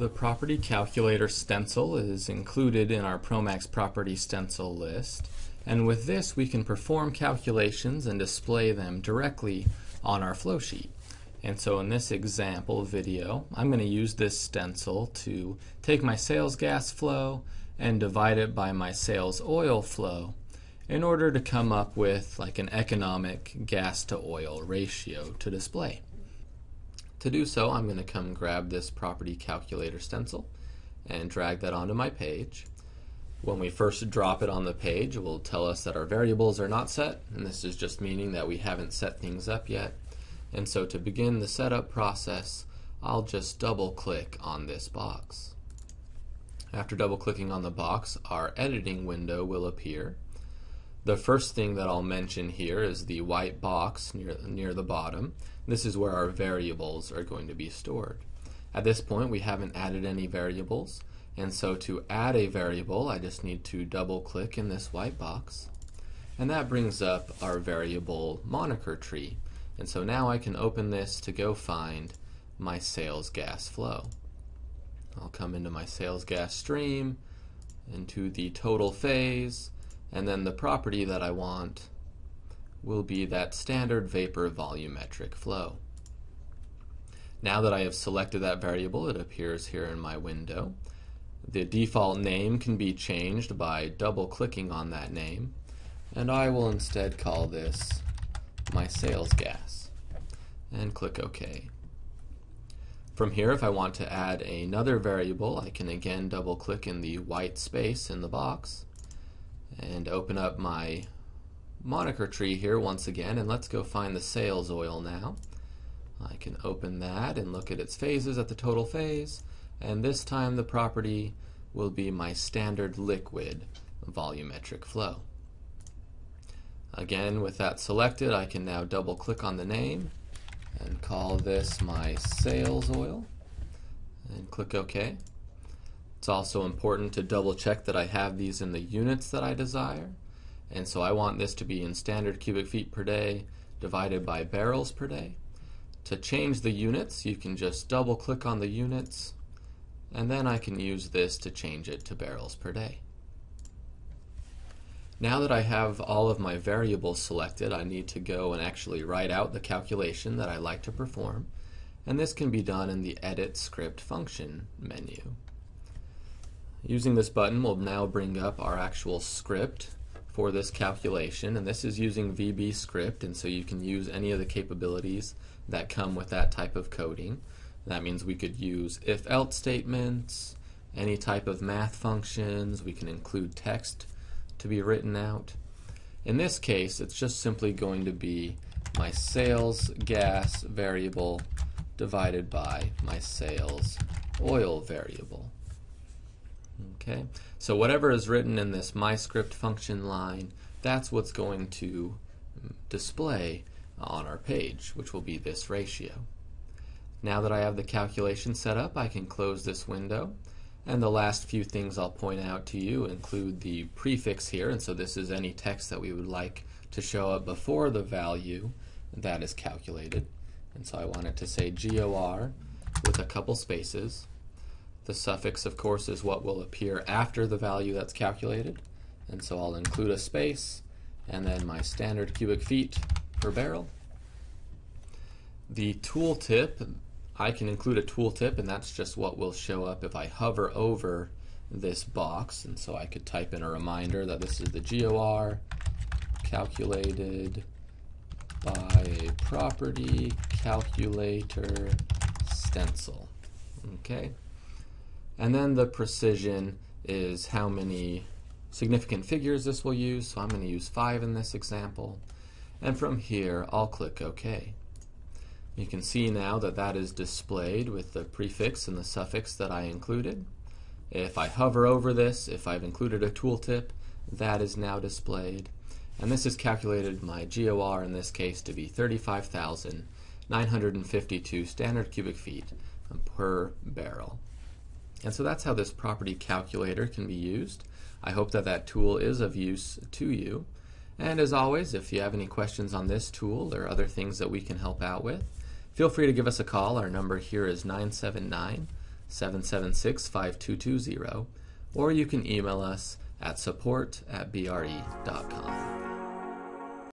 The property calculator stencil is included in our Promax property stencil list. And with this, we can perform calculations and display them directly on our flow sheet. And so in this example video, I'm going to use this stencil to take my sales gas flow and divide it by my sales oil flow in order to come up with like an economic gas to oil ratio to display. To do so, I'm going to come grab this property calculator stencil and drag that onto my page. When we first drop it on the page, it will tell us that our variables are not set, and this is just meaning that we haven't set things up yet. And so to begin the setup process, I'll just double click on this box. After double clicking on the box, our editing window will appear. The first thing that I'll mention here is the white box near, near the bottom. This is where our variables are going to be stored. At this point, we haven't added any variables, and so to add a variable, I just need to double click in this white box, and that brings up our variable moniker tree. And so now I can open this to go find my sales gas flow. I'll come into my sales gas stream, into the total phase, and then the property that I want will be that standard vapor volumetric flow. Now that I have selected that variable, it appears here in my window. The default name can be changed by double clicking on that name, and I will instead call this my sales gas and click OK. From here, if I want to add another variable, I can again double click in the white space in the box and open up my moniker tree here once again and let's go find the sales oil now. I can open that and look at its phases at the total phase and this time the property will be my standard liquid volumetric flow. Again with that selected I can now double click on the name and call this my sales oil and click OK. It's also important to double check that I have these in the units that I desire. And so I want this to be in standard cubic feet per day divided by barrels per day. To change the units, you can just double click on the units, and then I can use this to change it to barrels per day. Now that I have all of my variables selected, I need to go and actually write out the calculation that I like to perform, and this can be done in the Edit Script Function menu. Using this button will now bring up our actual script for this calculation and this is using VB script and so you can use any of the capabilities that come with that type of coding. That means we could use if-else statements, any type of math functions, we can include text to be written out. In this case, it's just simply going to be my sales gas variable divided by my sales oil variable. Okay, so whatever is written in this MyScript function line, that's what's going to mm, display on our page, which will be this ratio. Now that I have the calculation set up, I can close this window. And the last few things I'll point out to you include the prefix here, and so this is any text that we would like to show up before the value that is calculated. And so I want it to say GOR with a couple spaces. The suffix, of course, is what will appear after the value that's calculated. And so I'll include a space and then my standard cubic feet per barrel. The tooltip, I can include a tooltip and that's just what will show up if I hover over this box. And so I could type in a reminder that this is the GOR calculated by a property calculator stencil. Okay. And then the precision is how many significant figures this will use. So I'm going to use 5 in this example. And from here, I'll click OK. You can see now that that is displayed with the prefix and the suffix that I included. If I hover over this, if I've included a tooltip, that is now displayed. And this has calculated my GOR in this case to be 35,952 standard cubic feet per barrel. And so that's how this property calculator can be used. I hope that that tool is of use to you. And as always, if you have any questions on this tool or other things that we can help out with, feel free to give us a call. Our number here is 979 776 5220, or you can email us at support at bre.com.